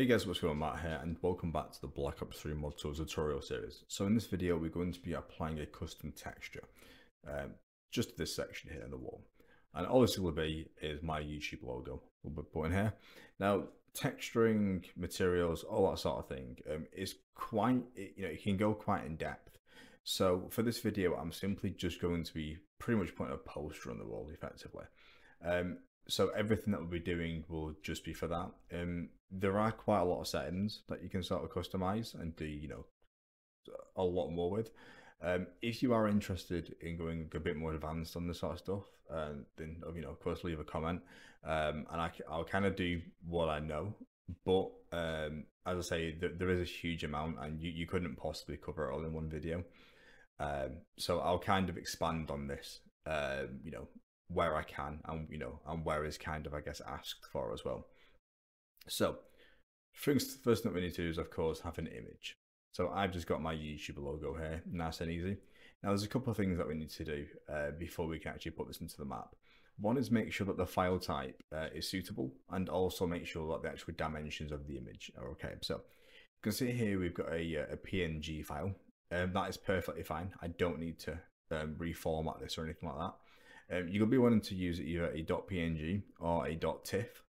Hey guys, what's going on? Matt here and welcome back to the Black Ops 3 Mod Tools tutorial series. So in this video we're going to be applying a custom texture um, just to this section here in the wall. And all this will be is my YouTube logo we'll be putting here. Now texturing materials, all that sort of thing um, is quite, you know, it can go quite in depth. So for this video I'm simply just going to be pretty much putting a poster on the wall effectively. Um, so everything that we'll be doing will just be for that. Um, there are quite a lot of settings that you can sort of customize and do, you know, a lot more with. Um, if you are interested in going a bit more advanced on this sort of stuff, uh, then you know, of course, leave a comment, um, and I, will kind of do what I know. But um, as I say, th- there is a huge amount, and you, you couldn't possibly cover it all in one video. Um, so I'll kind of expand on this, uh, you know, where I can and you know and where is kind of I guess asked for as well. So first first thing we need to do is of course have an image. So I've just got my YouTube logo here, nice and easy. Now there's a couple of things that we need to do uh, before we can actually put this into the map. One is make sure that the file type uh, is suitable and also make sure that the actual dimensions of the image are okay. So you can see here we've got a, uh, a PNG file. Um, that is perfectly fine. I don't need to um, reformat this or anything like that. Um, you'll be wanting to use either a .png or a .tiff.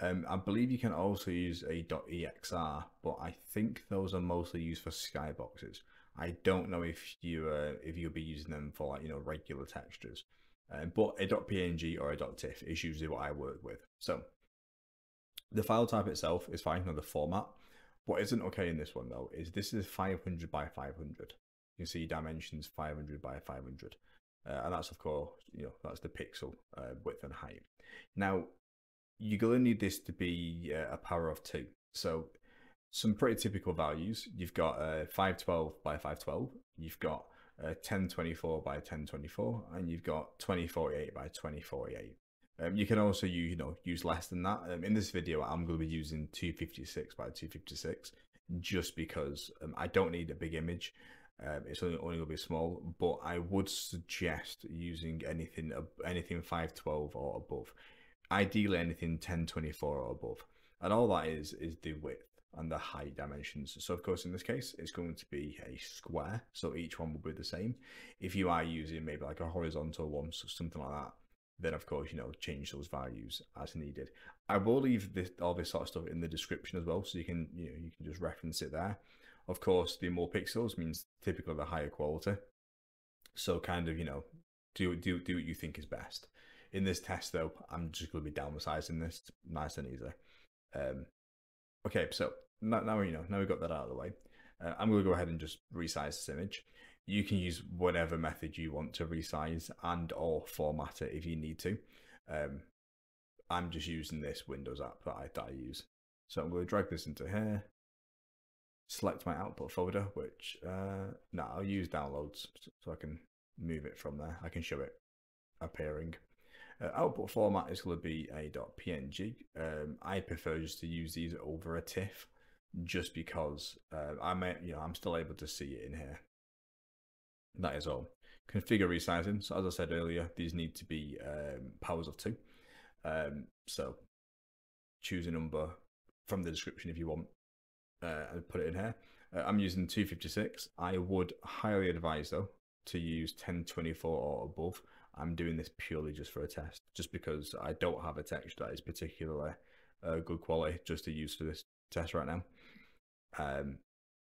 Um, I believe you can also use a .exr, but I think those are mostly used for skyboxes. I don't know if you uh, if you'll be using them for like you know regular textures, um, but a .png or a .tiff is usually what I work with. So the file type itself is fine, the format. What isn't okay in this one though is this is 500 by 500. You can see dimensions 500 by 500 uh, and that's of course you know that's the pixel uh, width and height. Now you're going to need this to be uh, a power of two. So some pretty typical values. You've got uh, 512 by 512. You've got uh, 1024 by 1024, and you've got 2048 by 2048. Um, you can also use, you know, use less than that. Um, in this video, I'm going to be using 256 by 256 just because um, I don't need a big image. Um, it's only, only going to be small, but I would suggest using anything anything 512 or above. Ideally, anything 1024 or above. And all that is is the width and the height dimensions. So, of course, in this case, it's going to be a square. So each one will be the same. If you are using maybe like a horizontal one, so something like that, then of course, you know, change those values as needed. I will leave this, all this sort of stuff in the description as well, so you can, you know, you can just reference it there. Of course, the more pixels means typically the higher quality. So kind of, you know, do do do what you think is best. In this test though, I'm just going to be downsizing this nice and easy. Um, okay, so now, now you know, now we've got that out of the way. Uh, I'm going to go ahead and just resize this image. You can use whatever method you want to resize and or format it if you need to. Um, I'm just using this Windows app that I, that I use. So I'm going to drag this into here select my output folder, which, uh, no, I'll use downloads so I can move it from there. I can show it appearing. Uh, output format is going to be a .png. Um, I prefer just to use these over a TIFF just because uh, I may, you know, I'm still able to see it in here. That is all. Configure resizing. So as I said earlier, these need to be um, powers of two. Um, so choose a number from the description if you want uh, and put it in here. Uh, I'm using 256. I would highly advise though to use 1024 or above. I'm doing this purely just for a test, just because I don't have a texture that is particularly uh, good quality just to use for this test right now. Um,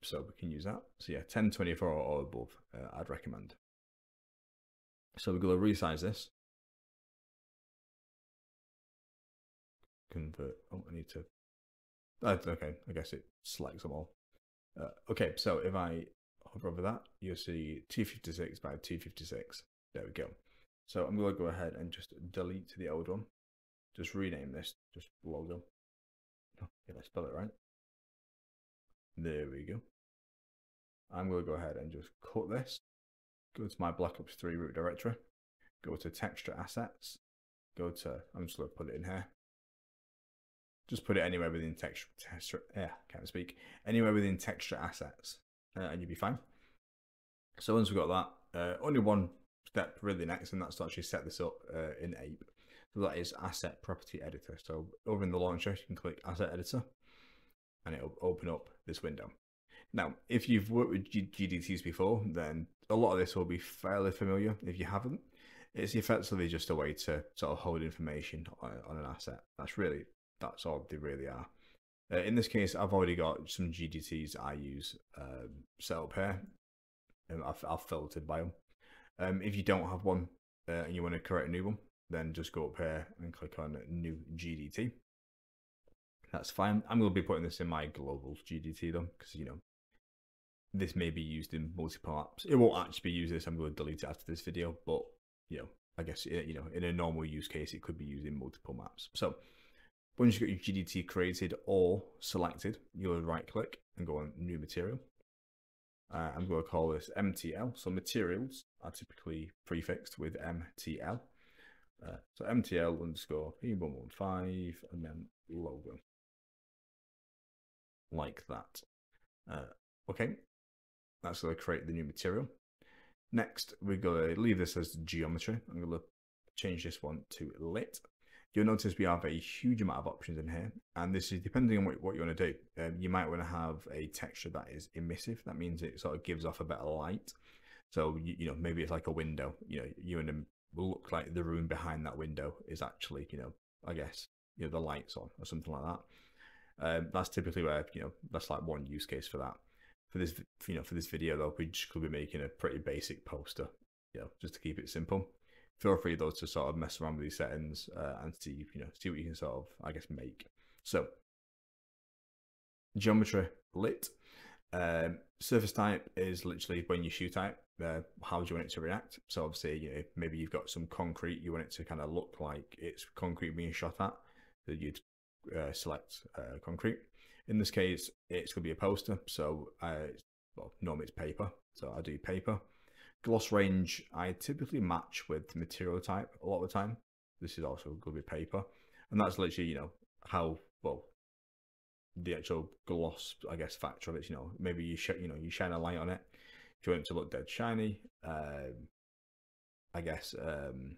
so we can use that. So yeah, 1024 or above, uh, I'd recommend. So we're going to resize this. Convert. Oh, I need to okay, I guess it selects them all. Uh, okay, so if I hover over that, you'll see 256 by 256. There we go. So I'm going to go ahead and just delete the old one. Just rename this, just logo. Oh, did I spell it right? There we go. I'm going to go ahead and just cut this. Go to my Black Ops 3 root directory. Go to texture assets. Go to, I'm just going to put it in here. Just put it anywhere within texture, texture yeah, can't speak, anywhere within texture assets, uh, and you'll be fine. So once we've got that, uh, only one step really next, and that's to actually set this up uh, in Ape. So that is Asset Property Editor. So over in the launcher, you can click Asset Editor. and it'll open up this window. Now, if you've worked with G GDTs before, then a lot of this will be fairly familiar. If you haven't, it's effectively just a way to sort of hold information on, on an asset. That's really, that's all they really are. Uh, in this case, I've already got some GDTs I use um, set up here. And I've, I've filtered by them. Um, if you don't have one uh, and you want to create a new one, then just go up here and click on new GDT. That's fine. I'm going to be putting this in my global GDT though, because you know, this may be used in multiple apps. It won't actually be used this. I'm going to delete it after this video, but you know, I guess you know, in a normal use case, it could be used in multiple maps. So once you've got your GDT created or selected, you'll right click and go on new material. Uh, I'm going to call this MTL. So materials are typically prefixed with MTL. Uh, so MTL underscore P115 and then logo. Like that. Uh, okay, that's going to create the new material. Next, we're going to leave this as geometry. I'm going to change this one to lit. You'll notice we have a huge amount of options in here, and this is depending on what, what you want to do. Um, you might want to have a texture that is emissive. That means it sort of gives off a better light. So, you, you know, maybe it's like a window. You know, you and them will look like the room behind that window is actually, you know, I guess, you know, the lights on or something like that. Um, that's typically where, you know, that's like one use case for that. For this, you know, for this video though, we just could be making a pretty basic poster, you know, just to keep it simple feel free though to sort of mess around with these settings uh, and see you know see what you can sort of I guess make. So geometry lit. Um, surface type is literally when you shoot type. Uh, how do you want it to react? So obviously, you know, maybe you've got some concrete, you want it to kind of look like it's concrete being shot at. So you'd uh, select uh, concrete. In this case, it's going to be a poster. So, uh, well, normally it's paper. So I do paper gloss range I typically match with material type a lot of the time. This is also good with paper. And that's literally, you know, how, well, the actual gloss, I guess, factor of it, you know, maybe you, sh you know, you shine a light on it. If you want it to look dead shiny, um, I guess um,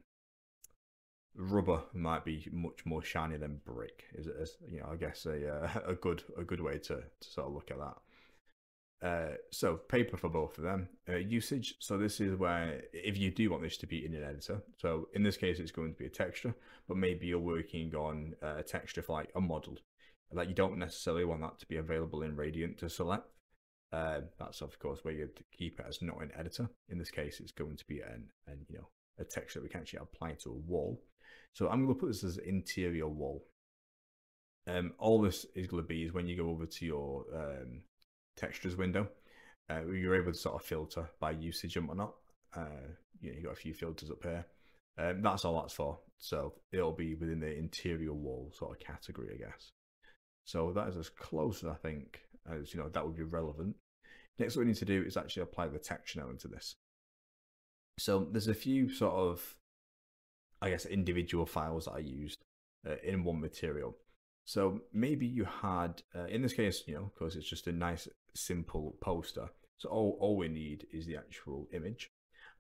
rubber might be much more shiny than brick. Is? Is, you know, I guess a uh, a good a good way to, to sort of look at that. Uh, so paper for both of them. Uh, usage. So this is where if you do want this to be in an editor. So in this case, it's going to be a texture, but maybe you're working on a texture for like a model. Like you don't necessarily want that to be available in Radiant to select. Uh, that's of course where you keep it as not an editor. In this case, it's going to be an, an you know a texture that we can actually apply to a wall. So I'm going to put this as interior wall. Um, all this is going to be is when you go over to your um, textures window. Uh, you're able to sort of filter by usage and whatnot. Uh, you know, you got a few filters up here. Um, that's all that's for. So it'll be within the interior wall sort of category, I guess. So that is as close as I think as you know that would be relevant. Next, what we need to do is actually apply the texture now into this. So there's a few sort of, I guess, individual files that I used uh, in one material. So maybe you had, uh, in this case, you know, because it's just a nice, simple poster. So all, all we need is the actual image.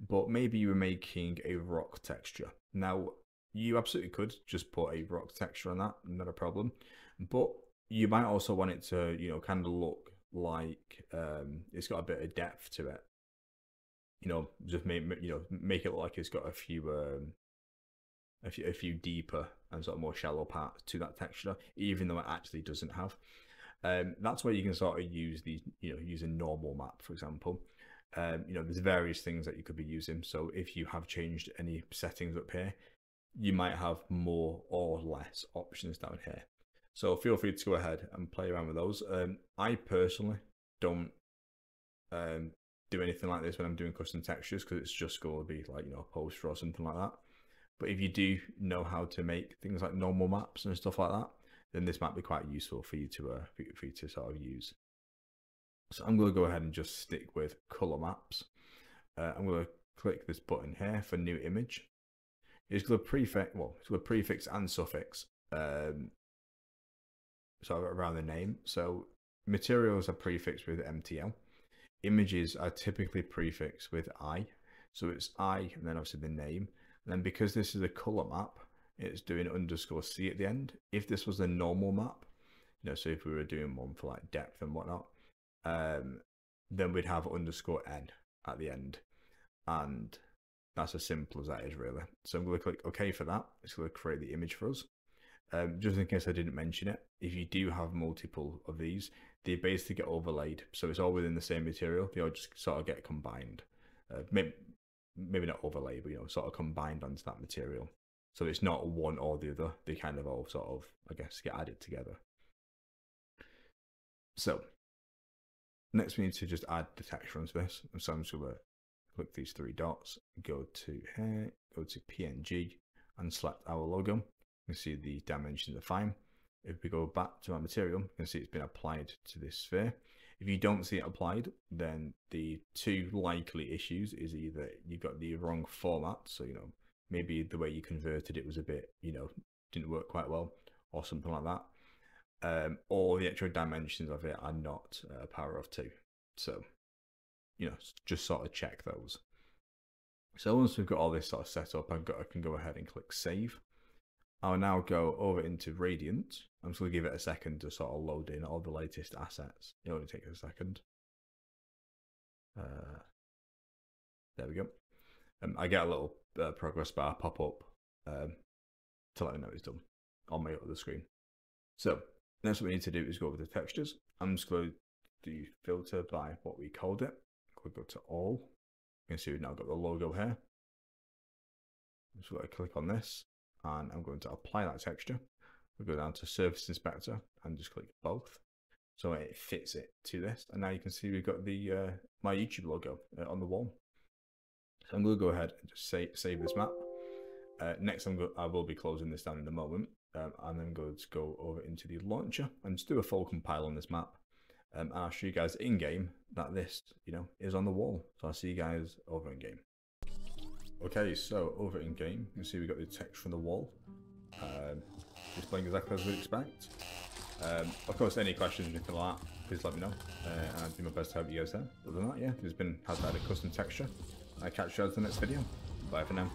But maybe you were making a rock texture. Now, you absolutely could just put a rock texture on that, not a problem. But you might also want it to, you know, kind of look like um, it's got a bit of depth to it. You know, just make you know make it look like it's got a few um, a few, a few deeper and sort of more shallow parts to that texture, even though it actually doesn't have. Um, that's where you can sort of use the, you know, use a normal map, for example. Um, you know, there's various things that you could be using. So if you have changed any settings up here, you might have more or less options down here. So feel free to go ahead and play around with those. Um, I personally don't um, do anything like this when I'm doing custom textures because it's just going to be like, you know, a poster or something like that. But if you do know how to make things like normal maps and stuff like that, then this might be quite useful for you to uh, for you to sort of use. So I'm going to go ahead and just stick with color maps. Uh, I'm going to click this button here for new image. It's going to prefix, well, it's going to prefix and suffix. Um, so around the name. So materials are prefixed with MTL. Images are typically prefixed with I. So it's I and then obviously the name. And then because this is a color map, it's doing underscore C at the end. If this was a normal map, you know, so if we were doing one for like depth and whatnot, um, then we'd have underscore n at the end. And that's as simple as that is really. So I'm going to click OK for that. It's going to create the image for us. Um, just in case I didn't mention it, if you do have multiple of these, they basically get overlaid. So it's all within the same material. They all just sort of get combined. Uh, maybe, maybe not overlaid, but you know, sort of combined onto that material. So it's not one or the other. They kind of all sort of, I guess, get added together. So next we need to just add the texture onto this. So I'm just to click these three dots, go to here, go to PNG and select our logo. You can see the dimensions are fine. If we go back to our material, you can see it's been applied to this sphere. If you don't see it applied, then the two likely issues is either you've got the wrong format, so you know, maybe the way you converted it was a bit, you know, didn't work quite well, or something like that. Um, or the actual dimensions of it are not a power of two. So, you know, just sort of check those. So once we've got all this sort of set up, I can go ahead and click save. I'll now go over into Radiant. I'm just going to give it a second to sort of load in all the latest assets. It only takes a second. Uh, there we go. Um, I get a little uh, progress bar pop up um, to let me know it's done on my other screen. So next what we need to do is go over the textures. I'm just going to do filter by what we called it. We go to all. You can see we've now got the logo here. So I click on this and I'm going to apply that texture. We'll go down to Surface Inspector and just click both. So it fits it to this. And now you can see we've got the uh, my YouTube logo uh, on the wall. So I'm going to go ahead and just save, save this map. Uh, next, I'm go I will be closing this down in a moment. Um, and I'm going to go over into the launcher and just do a full compile on this map. Um, and I'll show you guys in game that this, you know, is on the wall. So I'll see you guys over in game. Okay, so over in game, you can see we got the text from the wall. Um, displaying exactly as we'd expect. Um, of course, any questions or anything like that, please let me know. Uh, and I'll do my best to help you guys there. Other than that, yeah, there's been has had a custom texture. I'll catch you guys in the next video. Bye for now.